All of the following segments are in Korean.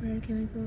Where can I go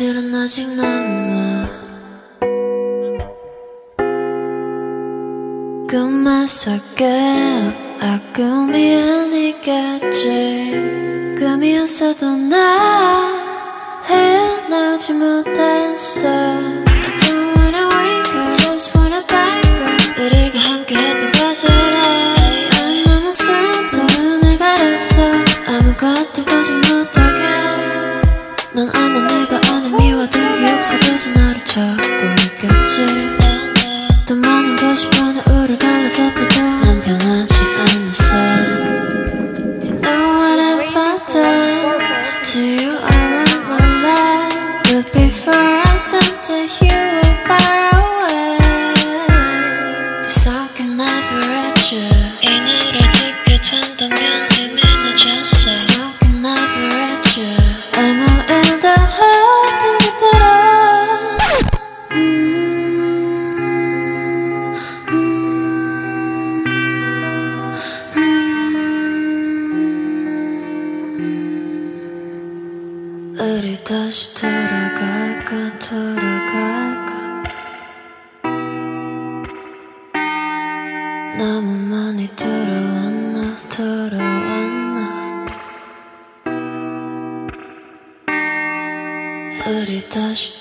것들은 아직 남아. 꿈에서 깨아 꿈이 아니겠지. 꿈이었어도 나 헤어나지 못했어. to hear 우리 다시 돌아갈까 돌아갈까. 너무 많이 돌아왔나 돌아왔나. 우리 다시